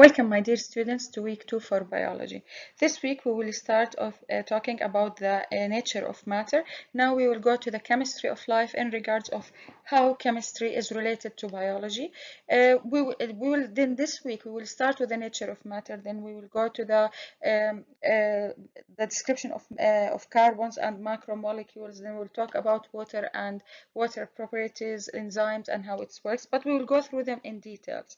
Welcome my dear students to week 2 for biology. This week we will start off uh, talking about the uh, nature of matter. Now we will go to the chemistry of life in regards of how chemistry is related to biology. Uh, we, will, we will then this week we will start with the nature of matter then we will go to the um, uh, the description of, uh, of carbons and macromolecules then we'll talk about water and water properties, enzymes and how it works but we will go through them in details.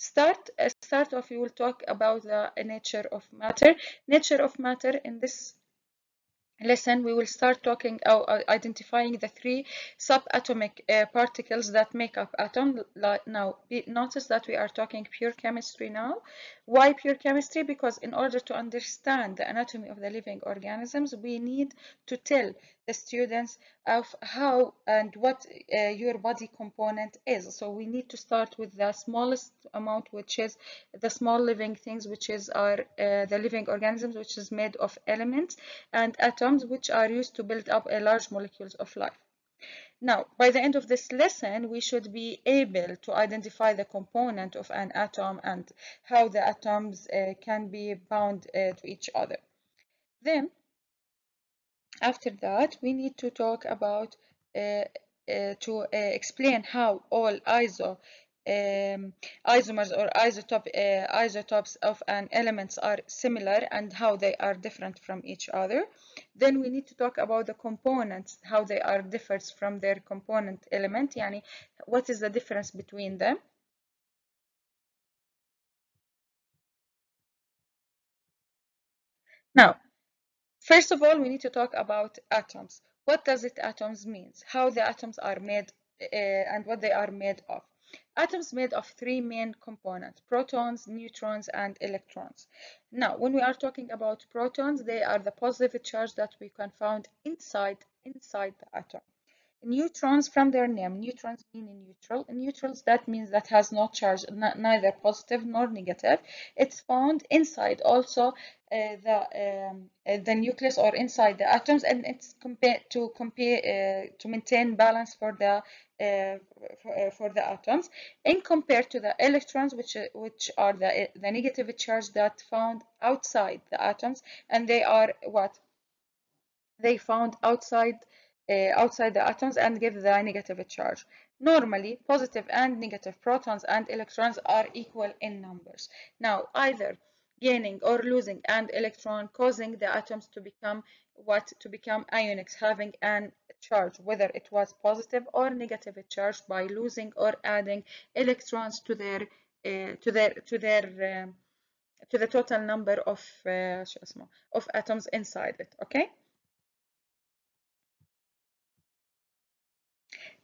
Start, uh, start off, we will talk about the nature of matter. Nature of matter in this lesson we will start talking uh, identifying the three subatomic uh, particles that make up atom. Now notice that we are talking pure chemistry now. Why pure chemistry? Because in order to understand the anatomy of the living organisms we need to tell the students of how and what uh, your body component is. So we need to start with the smallest amount which is the small living things which is our uh, the living organisms which is made of elements and atoms which are used to build up a large molecules of life now, by the end of this lesson, we should be able to identify the component of an atom and how the atoms uh, can be bound uh, to each other. Then, after that, we need to talk about uh, to explain how all iso um, isomers or isotope, uh, isotopes of an elements are similar and how they are different from each other. Then we need to talk about the components, how they are different from their component element, yani what is the difference between them. Now, first of all, we need to talk about atoms. What does it atoms means? How the atoms are made uh, and what they are made of. Atoms made of three main components, protons, neutrons, and electrons. Now, when we are talking about protons, they are the positive charge that we can find inside, inside the atom. Neutrons, from their name, neutrons mean neutral. Neutrals, that means that has no charge, neither positive nor negative. It's found inside also uh, the um, uh, the nucleus or inside the atoms, and it's compare to compare uh, to maintain balance for the uh, for, uh, for, the atoms. In compared to the electrons which which are the the negative charge that found outside the atoms. And they are what? They found outside outside the atoms and give the negative charge. Normally, positive and negative protons and electrons are equal in numbers. Now, either gaining or losing an electron causing the atoms to become what to become ionics having an charge whether it was positive or negative charge by losing or adding electrons to their uh, to their to their um, to the total number of uh, of atoms inside it okay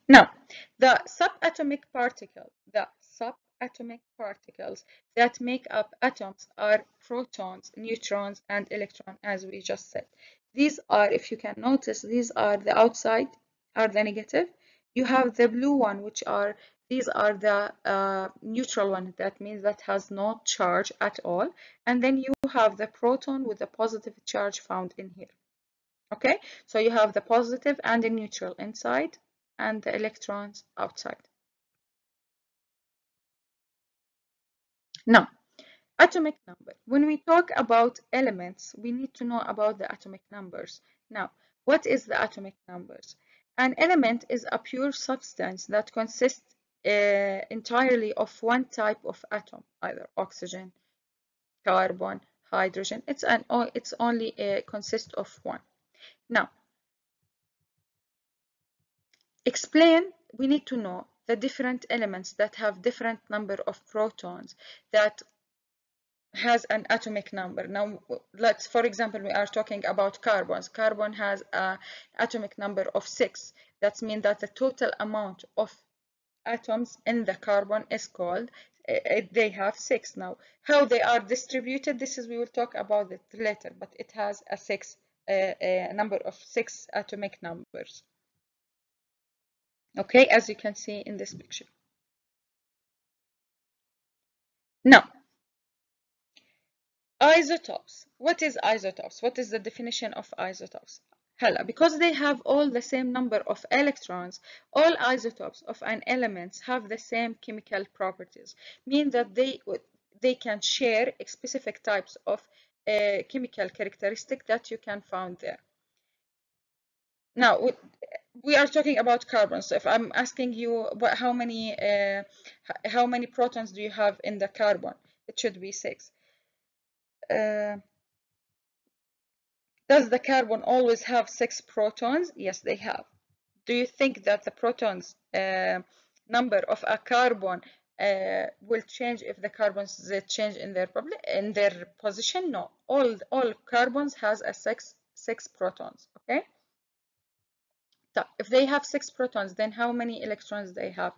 Now, the subatomic particle, the subatomic particles that make up atoms are protons, neutrons, and electrons, as we just said. These are, if you can notice, these are the outside, are the negative. You have the blue one, which are, these are the uh, neutral one. That means that has no charge at all. And then you have the proton with the positive charge found in here. Okay, so you have the positive and the neutral inside and the electrons outside. Now, atomic number. When we talk about elements, we need to know about the atomic numbers. Now, what is the atomic numbers? An element is a pure substance that consists uh, entirely of one type of atom, either oxygen, carbon, hydrogen. It's an it's only uh, consists of one. Now, explain, we need to know the different elements that have different number of protons that has an atomic number. Now, let's, for example, we are talking about carbons. Carbon has an atomic number of six. That means that the total amount of atoms in the carbon is called, uh, they have six now. How they are distributed, this is, we will talk about it later, but it has a six, uh, a number of six atomic numbers okay as you can see in this picture. Now isotopes. What is isotopes? What is the definition of isotopes? Hella, because they have all the same number of electrons, all isotopes of an element have the same chemical properties, mean that they they can share specific types of uh, chemical characteristic that you can found there. Now, we are talking about carbon. So if I'm asking you what, how many uh, how many protons do you have in the carbon, it should be six. Uh, does the carbon always have six protons? Yes, they have. Do you think that the protons uh, number of a carbon uh, will change if the carbons change in their in their position? No, all all carbons has a six six protons. Okay. So if they have six protons, then how many electrons they have?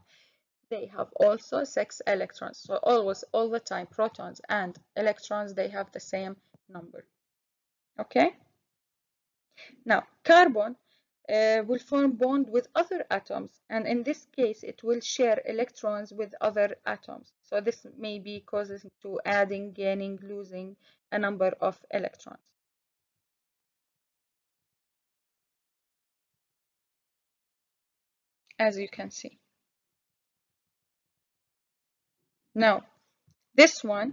They have also six electrons. So always, all the time, protons and electrons, they have the same number. Okay? Now, carbon uh, will form bond with other atoms and in this case it will share electrons with other atoms so this may be causes to adding gaining losing a number of electrons as you can see now this one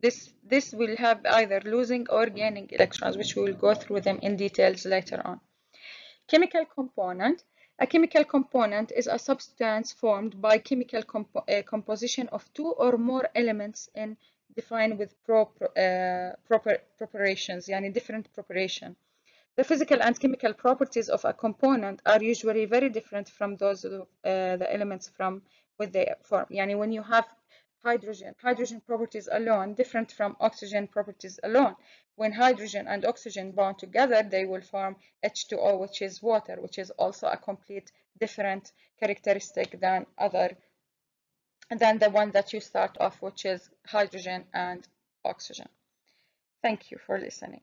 this this will have either losing or gaining electrons which we will go through them in details later on Chemical component. A chemical component is a substance formed by chemical compo uh, composition of two or more elements in defined with uh, proper preparations, yani different preparation. The physical and chemical properties of a component are usually very different from those of uh, the elements from which they form. Yani when you have hydrogen, hydrogen properties alone different from oxygen properties alone. When hydrogen and oxygen bond together, they will form H2O, which is water, which is also a complete different characteristic than other than the one that you start off, which is hydrogen and oxygen. Thank you for listening.